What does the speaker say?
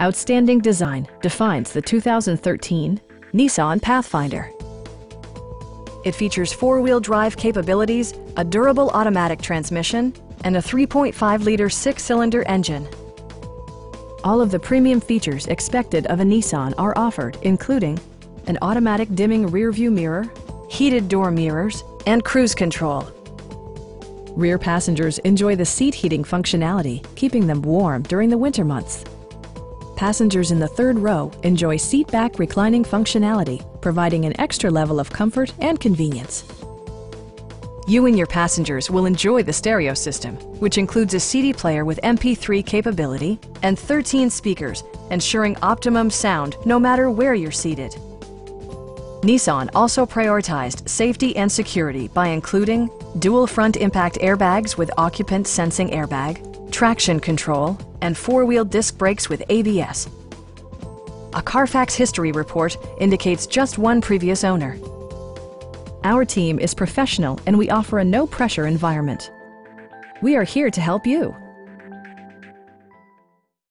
Outstanding design defines the 2013 Nissan Pathfinder. It features four-wheel drive capabilities, a durable automatic transmission, and a 3.5-liter six-cylinder engine. All of the premium features expected of a Nissan are offered, including an automatic dimming rearview mirror, heated door mirrors, and cruise control. Rear passengers enjoy the seat heating functionality, keeping them warm during the winter months. Passengers in the third row enjoy seat back reclining functionality, providing an extra level of comfort and convenience. You and your passengers will enjoy the stereo system, which includes a CD player with MP3 capability and 13 speakers, ensuring optimum sound no matter where you're seated. Nissan also prioritized safety and security by including dual front impact airbags with occupant sensing airbag, traction control, and four-wheel disc brakes with ABS. A Carfax history report indicates just one previous owner. Our team is professional and we offer a no-pressure environment. We are here to help you.